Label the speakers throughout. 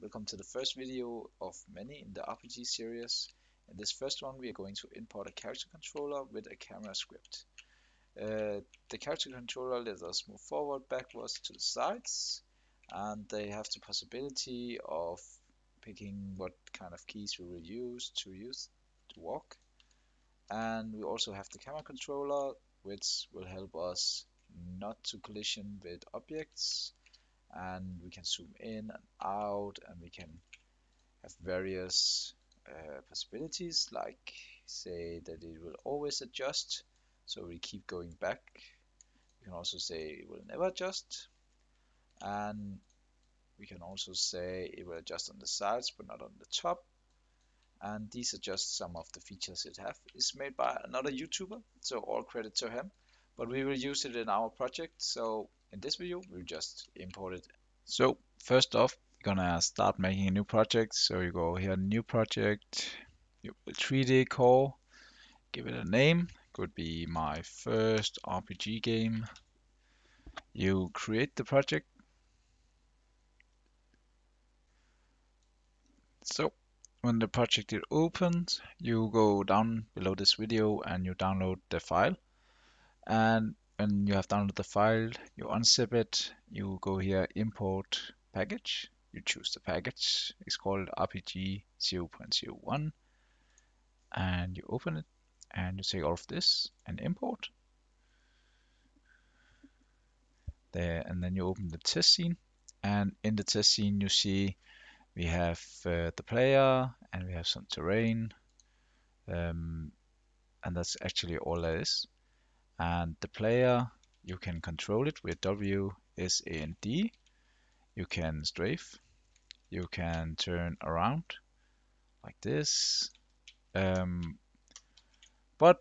Speaker 1: welcome to the first video of many in the RPG series. In this first one we are going to import a character controller with a camera script. Uh, the character controller lets us move forward, backwards to the sides and they have the possibility of picking what kind of keys we will use to use to walk. And we also have the camera controller which will help us not to collision with objects and we can zoom in and out and we can have various uh, possibilities like say that it will always adjust so we keep going back. You can also say it will never adjust and we can also say it will adjust on the sides but not on the top. And these are just some of the features it have. It's made by another youtuber so all credit to him. But we will use it in our project so in this video we'll just import it. So first off you're gonna start making a new project. So you go here new project you 3d core give it a name. Could be my first rpg game. You create the project. So when the project is opened you go down below this video and you download the file. And when you have downloaded the file you unzip it you go here import package. You choose the package. It's called rpg 0.01 and you open it and you take all of this and import. There and then you open the test scene. And in the test scene you see we have uh, the player and we have some terrain. Um, and that's actually all there is and the player you can control it with W, S, A, and D. You can strafe. You can turn around like this. Um, but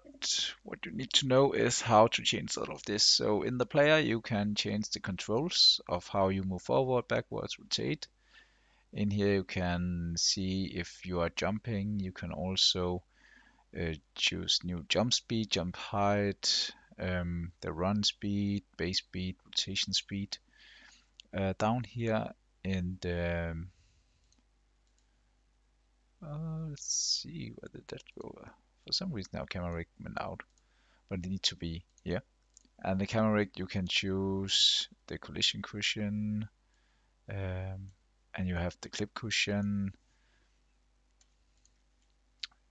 Speaker 1: what you need to know is how to change all of this. So in the player, you can change the controls of how you move forward, backwards, rotate. In here, you can see if you are jumping. You can also uh, choose new jump speed, jump height, um, the run speed, base speed, rotation speed. Uh, down here in the uh, let's see where did that go for some reason our camera rig went out but it needs to be here and the camera rig you can choose the collision cushion um, and you have the clip cushion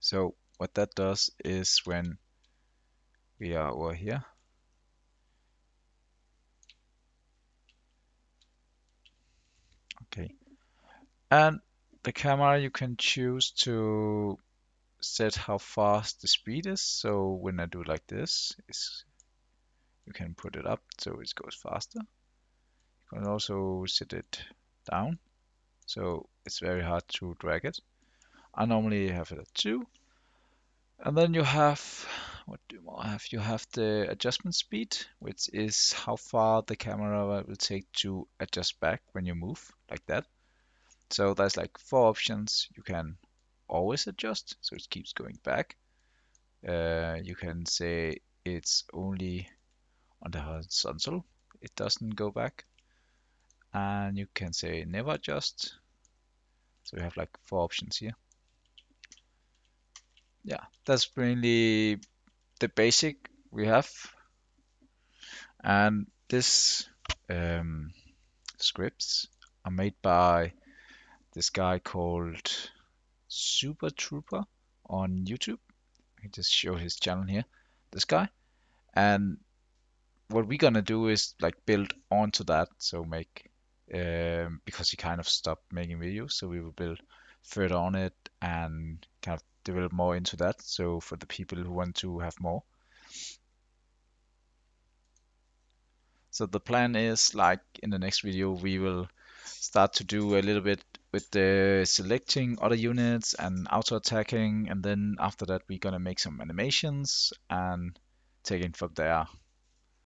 Speaker 1: so what that does is when we are over here. Okay. And the camera you can choose to set how fast the speed is. So when I do like this, you can put it up so it goes faster. You can also set it down. So it's very hard to drag it. I normally have it at 2. And then you have what do you have? You have the adjustment speed, which is how far the camera will take to adjust back when you move, like that. So there's like four options. You can always adjust, so it keeps going back. Uh, you can say it's only on the horizontal, it doesn't go back. And you can say never adjust. So we have like four options here. Yeah, that's mainly the basic we have and this um, scripts are made by this guy called Soupertrooper on YouTube. I just show his channel here, this guy. And what we're gonna do is like build onto that, so make um, because he kind of stopped making videos, so we will build further on it and kind of develop more into that. So for the people who want to have more. So the plan is like in the next video we will start to do a little bit with the selecting other units and auto attacking and then after that we're gonna make some animations and take it from there.